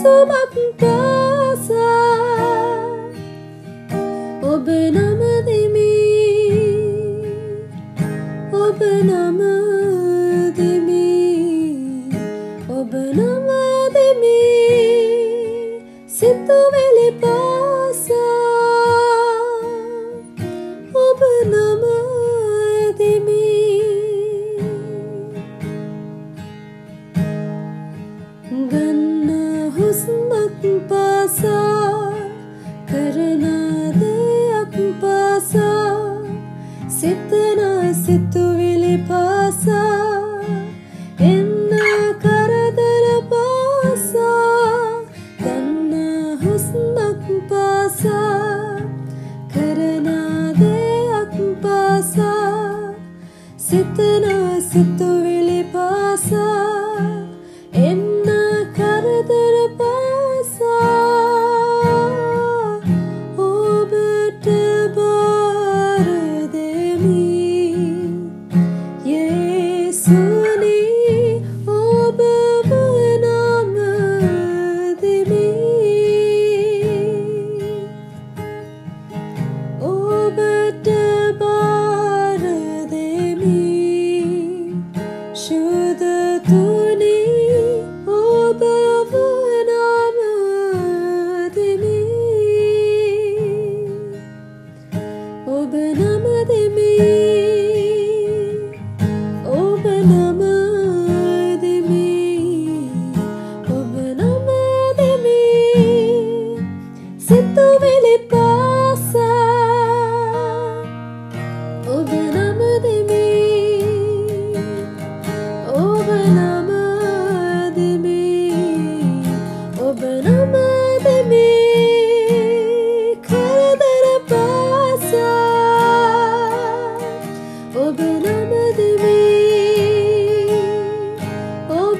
සුසුමක් පාසා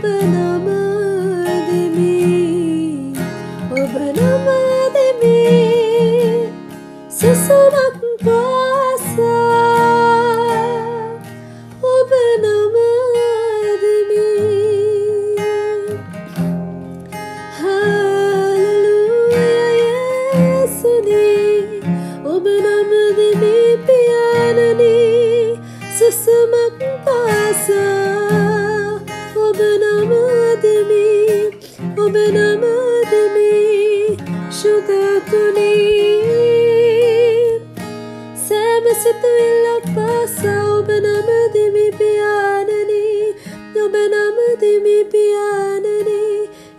ඔබ නමදෙමි Ardimi pianere,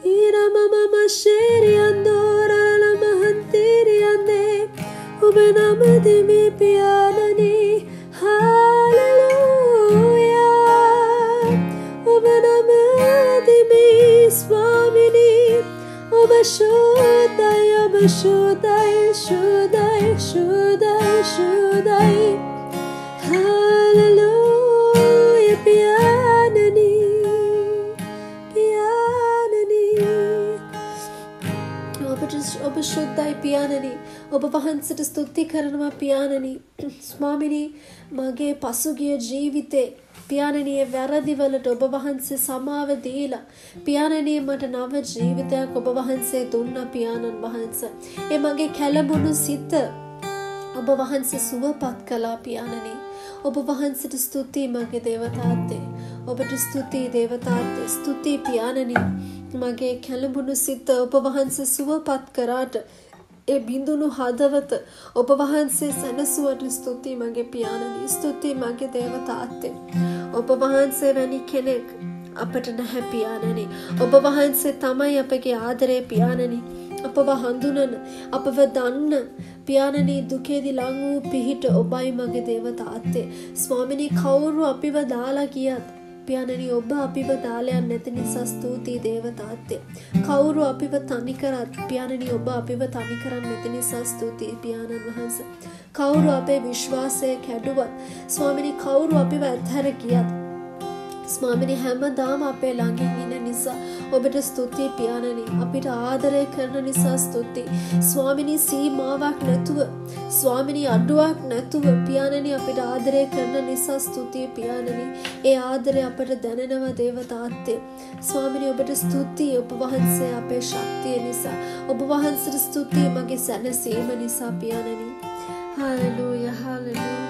ira mama sheri andora la mahantiri ande, ubenamadimi pianani, hallelujah. Ubenamadimi swamini, ubashudaya, shudai shudai shudai shudai. පියාණනි ඔබ වහන්සට ස්තුති කරනවා පියාණනි. ස්වාමිනී මගේ පසුගිය ජීවිතේ පියාණනිය වැරදිවලට ඔබ වහන්සේ සමාව දීලා පියාණනී මට නව ජීවිතයක් ඔබ වහන්සේ දුන්න පියාණන් වහන්ස. ඒ මගේ කැලඹුණු සිත ඔබ වහන්සේ සුවපත් කලා පියාණනී. ඔබ වහන්සට ස්තුතියි මගේ දේවතාත්තේ. ඔබට ස්තුතියි දේවතාත්තේ. ස්තුතියි පියාණනී. මගේ කැළඹුණු සිත ඔබ වහන්සේ සුවපත් කරාට ඒ බිඳුණු හදවත ඔබ වහන්සේ සැනසුවට ස්තුතියි මගේ පියාණනි ස්තුතියි මගේ දේවතාත්තේ ඔබ වහන්සේ වැනි කෙනෙක් අපට නැහැ පියාණනි. ඔබ වහන්සේ තමයි අපගේ ආදරේ පියාණනි. අපව හඳුනන අපව දන්න පියාණනී දුකේදි ලං වූ පිහිට ඔබයි මගේ දේවතාත්තේ. ස්වාමිනී කවුරු අපිව දාලා කියත් පියාණනි ඔබ අපිව දාලයන් නැති නිසා ස්තුතියි දේවතාත්තේ. කවුරු අපිව තනිකරත් පියාණනි ඔබ අපිව තනිකරන්න නැති නිසා ස්තුතියි පියාණන් වහන්ස. කවුරු අපේ විශ්වාසය කැඩුවත් ස්වාමිනි කවුරු අපිව ඇත්හැර කියත් ස්වාමිනි හැමදාම අපේ ළඟින් ඉන්න නිසා ඔබට ස්තුතියි පියාණනි. අපිට ආදරය කරන නිසා ස්තුති ස්වාමිනී සීමාවක් නැතුව ස්වාමිනී අඩුවක් නැතුව පියාණනි අපිට ආදරය කරන නිසා ස්තුතියි පියාණනි. ඒ ආදරය අපට දැනෙනවා දේවතාත්තේ ස්වාමිනී ඔබට ස්තුතියි ඔබ වහන්සේ අපේ ශක්තිය නිසා. ඔබ වහන්සේට ස්තුතියි මගේ සැනසීම නිසා පියාණනි. Hallelujah hallelujah.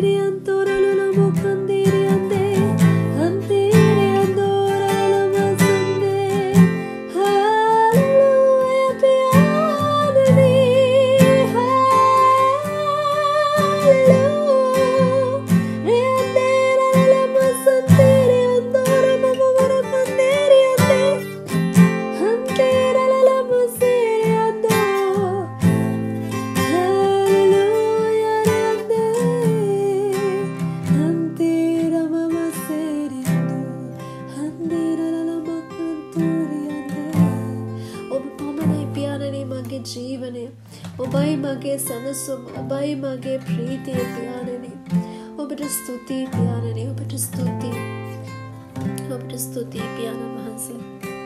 alegre ස්තුතිය පියානනි ඔබට ස්තුතියි පියානනි ඔබට ස්තුතියි ඔබට ස්තුතියි පියාණන් වහන්සේ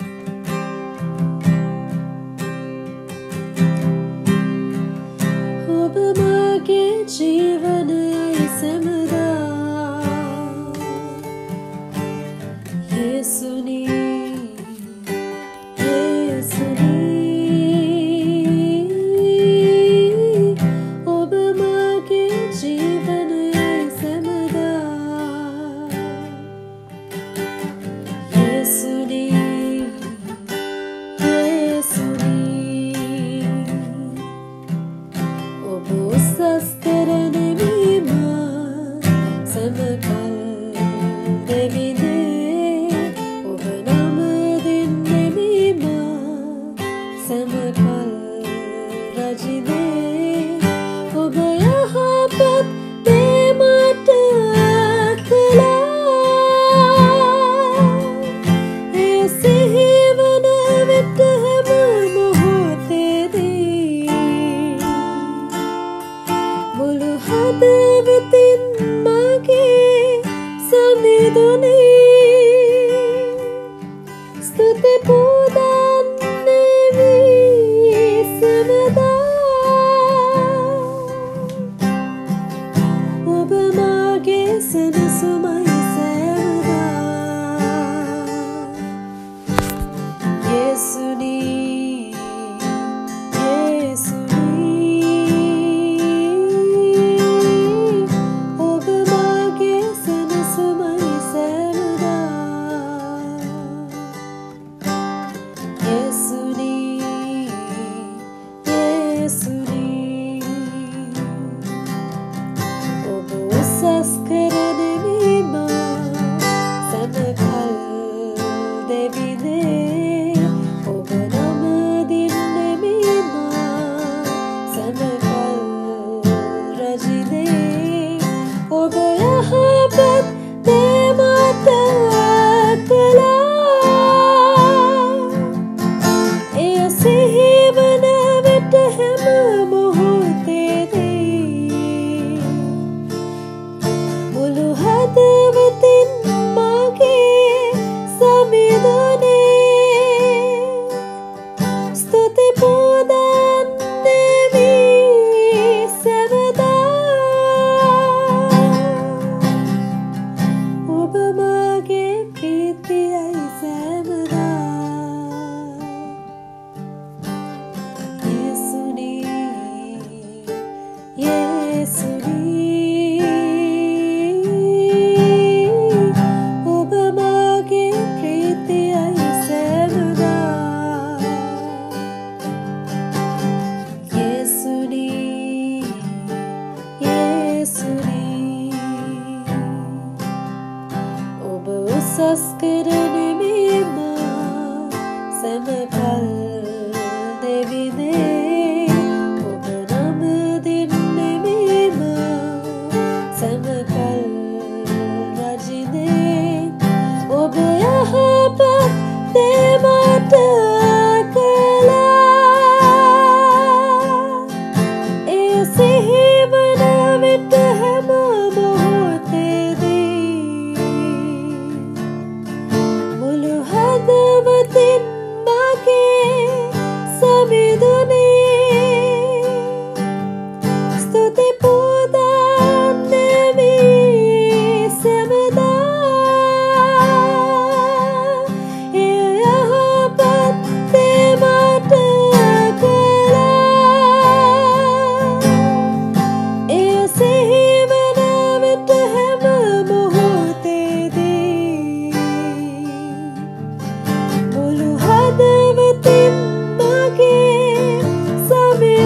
It's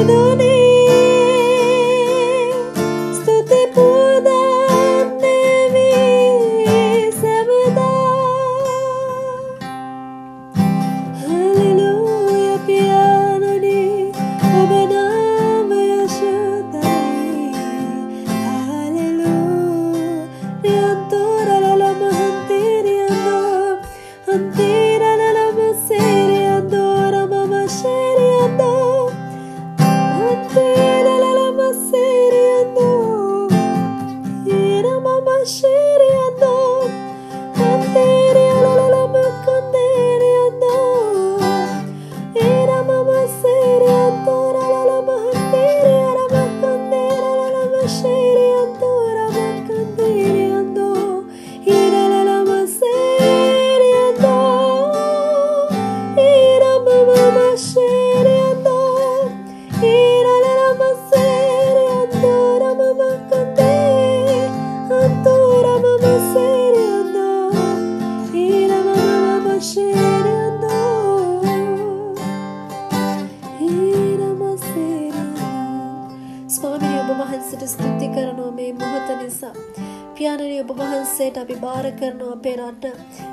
的你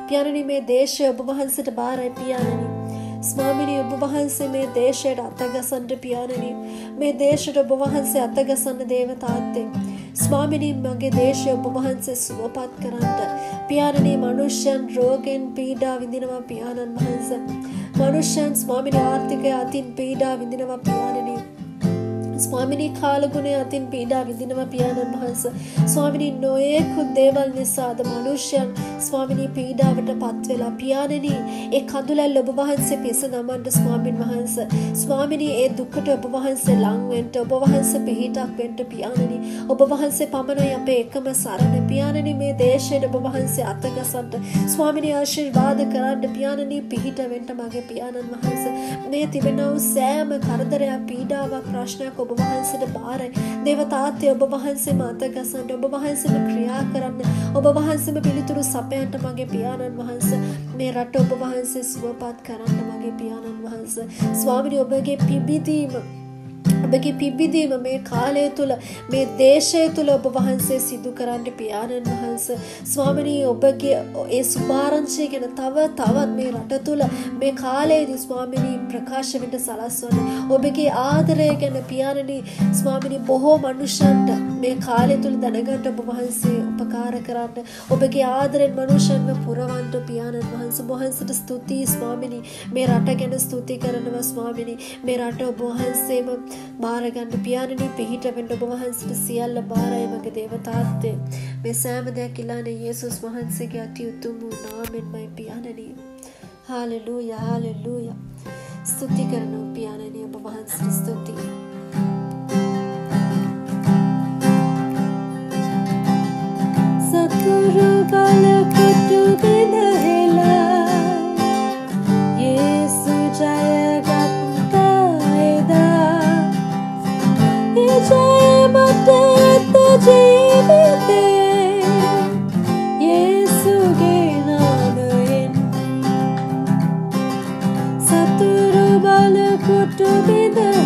පියාණනි මේ දේශය ඔබ වහන්සට භාරයි පියාණනි. ස්වාමිනී ඔබ වහන්සේ මේ දේශයට අතගසන්ට පියාණනි මේ දේශයට ඔබ වහන්සේ අතගසන්න දේවතාත්තේ. ස්වාමිනී මගේ දේශය ඔබ වහන්සේ සුවපත් කරන්නට පියාණනී මනුෂ්‍යයන් රෝගෙන් පීඩා විඳිනවා පියාණන් වහන්ස. මනුෂ්‍යයන් ස්වාමිනි ආර්ථිකය අතින් පීඩා විඳිනවා පියාණනී ස්වාමිනී කාලගුණය අතින් පීඩා විදිනවා පියාණන් වහන්ස. ස්වාමිනී නොයෙකුත් දේවල් නිසාද මනුෂ්‍යයන් ස්වාමිනී පීඩාවට පත්වෙලා පියාණනී ඒ කඳුලැල් ඔබ වහන්සේ පිස නමන්ට ස්වාමින් වහන්ස. ස්වාමිනී ඒ දුකට ඔබ වහන්සේ ලංවෙන්ට ඔබ වහන්ස පිහිටක් වෙන්ට පියාණනි. ඔබ වහන්සේ පමණයි අපේ එකම සරණ. පියාණනි මේ දේශයට ඔබ වහන්සේ අතගසන්ට ස්වාමිනී ආශිර්වාද කරන්න පියාණනී පිහිට වෙන්ට මගේ පියාණන් වහන්ස. මේ තිබෙනවු සෑම කරදරයක් පීඩාවක් ප්‍රශ්නයක් ඔබ වහන්සට බාරයි. දේවතාත්ය ඔබ වහන්සේ මාතගසන්ට ඔබ වහන්සම ක්‍රියා කරන්න ඔබ වහන්සම පිළිතුරු සපයන්ට මගේ පියාණන් වහන්ස මේ රට ඔබ වහන්සේ සුවපත් කරන්න මගේ පියාණන් වහන්ස. ස්වාමිනි ඔබගේ පිබිදීම ඔබගේ පිබිදීම මේ කාලය තුළ මේ දේශය තුළ ඔබ වහන්සේ සිදු කරන්න පියාණන් වහන්ස. ස්වාමනී ඔබගේ ඒ සුභාරංශය ගැන තව තවත් මේ රට තුළ මේ කාලයේදී ස්වාමිනී ප්‍රකාශවට සලස්වන්න ඔබගේ ආදරය ගැන පියාණනී ස්වාමිනි බොහෝ මනුෂ්‍යන්ට මේ කාලය තුළ දැනගට ඔබ වහන්සේ උපකාර කරන්න. ඔබගේ ආදරෙන් මනුෂ්‍යන්ව පුරවන්ට පියාණන් වහන්ස බොහන්සට ස්තුතියි ස්වාමිනි. මේ රට ගැන ස්තුති කරනවා ස්වාමිනි. මේ රට ඔබ වහන්සේම බාරගන්න පියාණනී. පිහිටවෙන්ට ඔබ වහන්සට සියල්ල බාරය මගේ දේවතාත්තේ. මේ සෑම දෙයක් ඉලාන යේසුස් වහන්සේගේ අති උතුම් වූ නාමෙන්මයි පියාණනී. හාලෙලූය හාලෙලූය. ස්තුති කරනු පියාණනී ඔබ වහන්සට ස්තුතියි. සතුරු බලකොටු බෙදහෙලා යේසු ජයග ජයමට ඇත ජීවිතේ යේසුගේ නාමයෙන් සතුරු බලකුටු බිඳහෙලා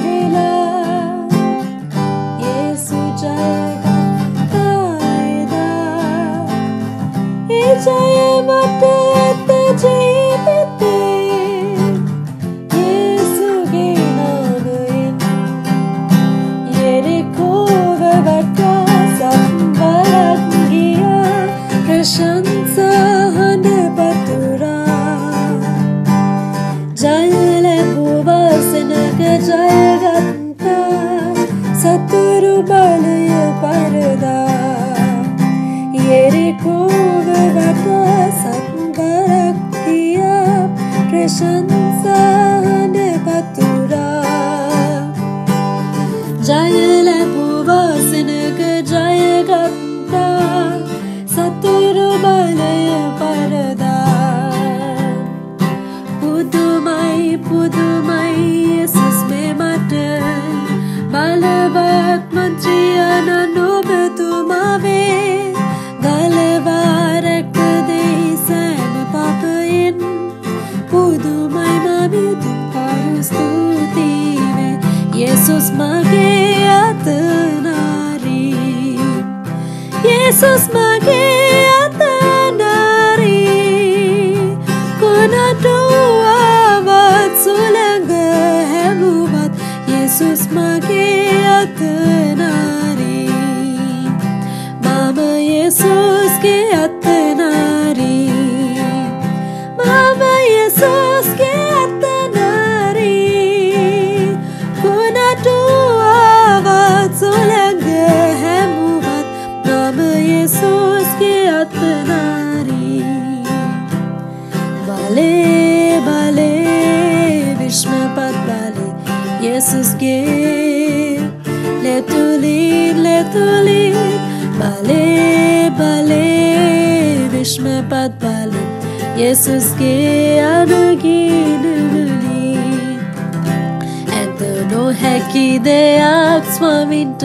නොහැකි දෙයක් ස්වාමින්ට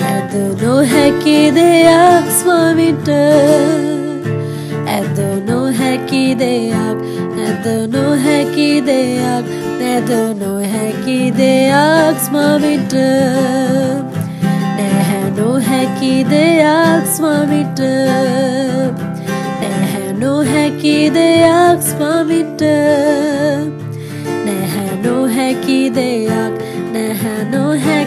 ඇත නොහැකි දෙයක් ස්වාමින්ට ඇත නොහැකි දෙයක් නැත නොහැකි දෙයක් නැත නොහැකි දෙයක් ස්මවිට නොහැකි දෙයක් ස්වාමිට. නැහැ නොහැකි දෙයක් ස්වාමිට.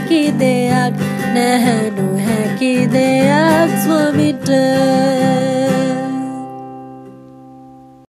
නොහැකි දෙයක් නැහැ නොහැකි දෙයක් ස්වාමිට